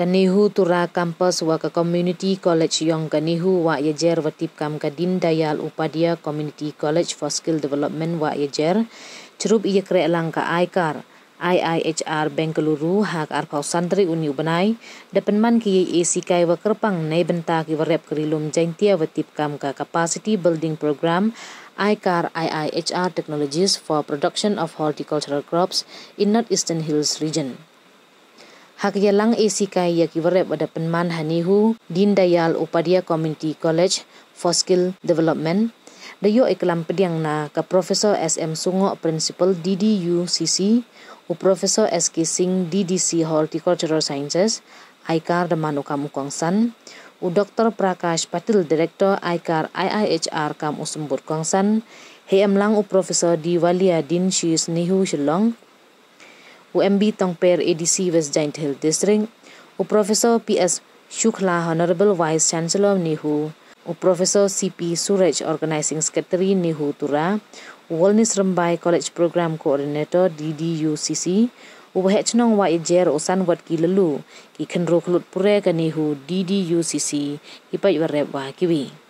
Kanihu tura kampus wa ka community college yang kanihu wa yejer watip kam ka din dayal upadia community college for skill development wa yejer cerup iya kre lang ka aikar IIHR Bengaluru hak arpau santri uni ubanai depan man ki AC kai wa kerpang nei benta ki warep kerilum jaintia watip kam ka capacity building program ICAR IIHR Technologies for Production of Horticultural Crops in Northeastern Hills Region hak yalang ACK ya kiwarep pada penman hanihu Din Dayal Upadhyaya Community College for Skill Development dayo iklam pediang na ka Profesor SM Sungo Principal DDUCC u Profesor SK Singh DDC Horticultural Sciences ICAR de Manukam Kongsan u Dr. Prakash Patil Director ICAR IIHR Kam Usumbur Kongsan HM Lang u Profesor Diwalia Din Shis Nihu Shillong UMB Tongper ADC West Giant Hill District, U Professor PS Shukla Honorable Vice Chancellor Nihu, U Professor CP Suraj Organizing Secretary Nihu Tura, U Wellness Rambai College Program Coordinator DDUCC, U Hechnong Wa Ijer Usan Wat Ki Lelu, Ki Kenro Klut Pure Nihu DDUCC, Ki Pai Warep Wa Kiwi.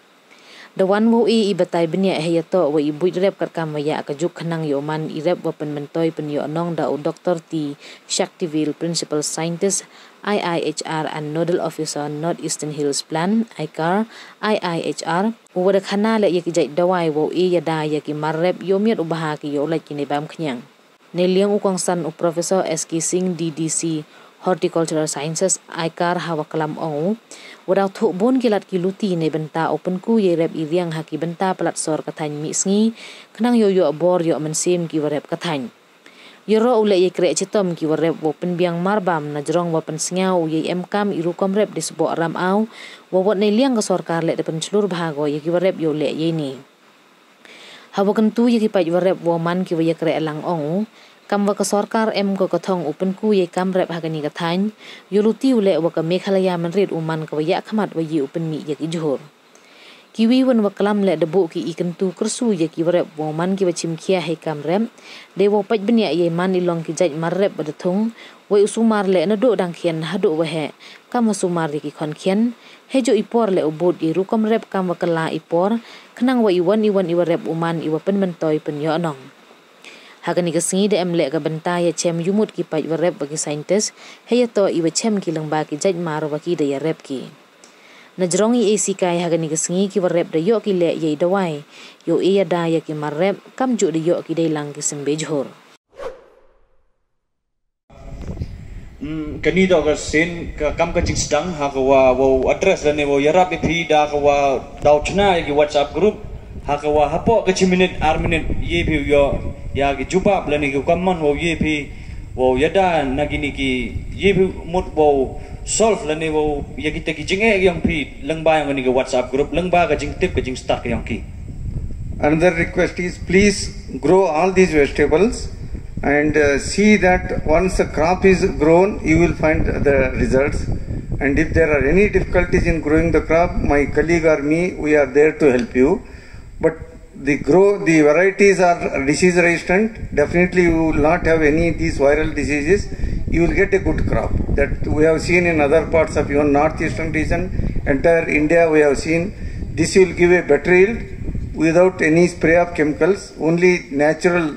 The one wo i i batai benia he ya to wo i buit rep kat kam ya ka juk yo man i rep wo pen mentoi pen yo nong da doctor t. Shaktiville principal scientist IIHR and nodal officer North Eastern Hills Plan ICAR IIHR wo da khana le ye ki jai dawai wo i ya da ya ki mar rep yo miet ubaha ki yo la ki ne bam khnyang. Ne liang u san u professor SK Singh DDC Horticultural Sciences Aikar Hawa Kalam Ong Wadau thuk bon gilat ki luti ne benta open ku ye rep i riang haki benta pelat sor katany mi sngi kenang yo yo bor yo men sim ki warep katany Yo ro ule ye kre chitom ki warep wo pen biang marbam na jrong wo pen sngau ye em kam iru kom rep di sebo ram au wo wot ne liang ka sorkar le de pen chlur bhago ye ki warep yo le ye ni. Hawa kan tu ye ki pa warep wo man ki wo ye kre lang ong kam wa ka sarkar em ko kathong open ku ye kam rep hagani ka thain yuluti ule wa ka mekhalaya man red uman ka ya khamat wa ye open mi ye ki johor kiwi wan wa kalam le debu ki ikan tu kersu ye ki rep wa man ki wa chim khia he kam rep de wo paj bnya ye man ilong ki jaj mar rep ba thung wa usumar le na do dang khian ha do wa he kam usumar ki khon khian he jo ipor le ubud i ru kom rep kam wa kala ipor khnang wa iwan iwan iwa rep uman iwa pen mentoy pen yo nong Hagan ni kesengi de emle ke benta ya cem yumut ki pai rep bagi saintis he ya to iwa cem ki lang baki jaj maro baki de ya rep ki. Na jrong i AC kai hagan ni kesengi ki rep de yo ki le ye dawai yo e ya da ya ki mar rep kam ju de yo ki de lang ki sembe jhor. Mm, kani do ka sen ka kam ka jing sedang ha ka wa wo address dan wo yarap pi da ka wa dau chna ki whatsapp group ha ka wa hapo ka chi minute ar minute ye pi yo yagi कि जुबा प्लने kamman wo ye phi wo yada nagini ki ye ये भी मुट solve lani wo yagi teki jinge yang phi lengba yang ni लंगबा यंग निके WhatsApp group लंगबा का जिंग टिप का जिंग स्टार्ट यंग another request is please grow all these vegetables and uh, see that once the crop is grown you will find the results and if there are any difficulties in growing the crop my colleague or me we are there to help you but the grow the varieties are disease resistant. Definitely you will not have any of these viral diseases. You will get a good crop. That we have seen in other parts of your northeastern region entire india we have seen. This will give a better yield without any spray of chemicals. Only natural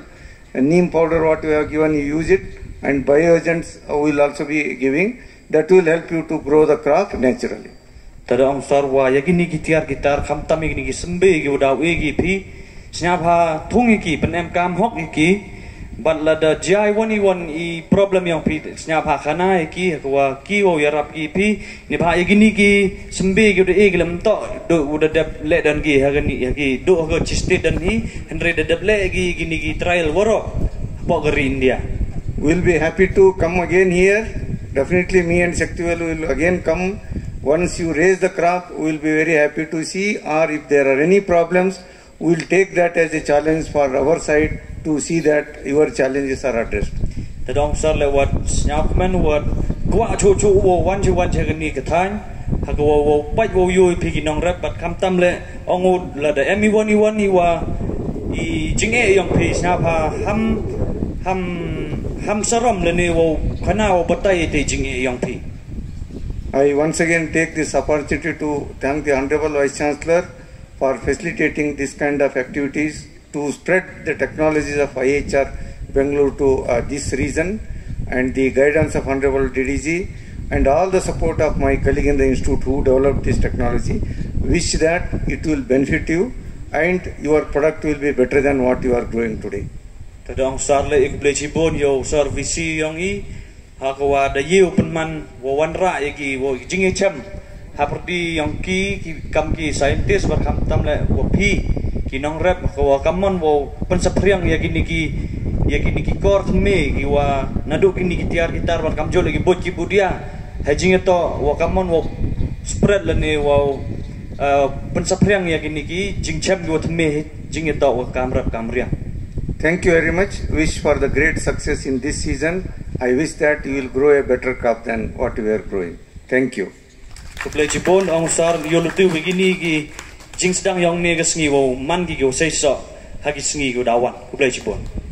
uh, neem powder what we have given you use it. And bioagents uh, will also be giving. That will help you to grow the crop naturally tada ang sarwa yagini ki tiar ki tar kham tam igni ki sembe ki udaw e gi phi snya pha thung ki pen em kam hok ki but la da jai wani wan i problem yang phi snya pha khana ki wa ki o yarap ki phi ni pha yagini ki sembe ki udaw e gi lam to do udah dap le dan gi ha gani ya ki do ga chiste dan hi henre da dap le gi gini ki trial woro po gari india. We'll be happy to come again here. Definitely me and shaktivel will again come once you raise the crop, we will be very happy to see or if there are any problems, we will take that as a challenge for our side to see that your challenges are addressed. The dong sir le wat nyap men wat kwa chu chu wo wan chu wan che ni ka than ha ko wo pa wo yu pi ki nong rap bat kam tam le ong la da emi wan i wan i wa. I jing e yong pi sna pa ham ham ham saram le ne wo khana wo batai te jing e yong pi I once again take this opportunity to thank the Honorable Vice Chancellor for facilitating this kind of activities to spread the technologies of IHR Bangalore to uh, this region and the guidance of Honorable DDG and all the support of my colleague in the institute who developed this technology. Wish that it will benefit you and your product will be better than what you are growing today. Tadong sarle ik yo hakawa da yiu penman wawan ra yagi wo jingi cham haperdi yang ki ki kam ki scientist bar kam tam le wo pi ki nong rep hakawa kamon wo pensapriang yagi niki yagi niki kor thme ki wa nadu ki niki tiar gitar bar kam jo lagi bot ki budia hajing to wo kamon wo spread le ne wo pensapriang yagi niki jing cham wo thme jing to wo kam rep kam riang Thank you very much. Wish for the great success in this season. I wish that you will grow a better crop than what we are growing. Thank you. Kuplay Jibon ang sar yolutu begini gi jing sedang yang ne ga wo man gi go sei so hagi sngi go dawan Kuplay Jibon.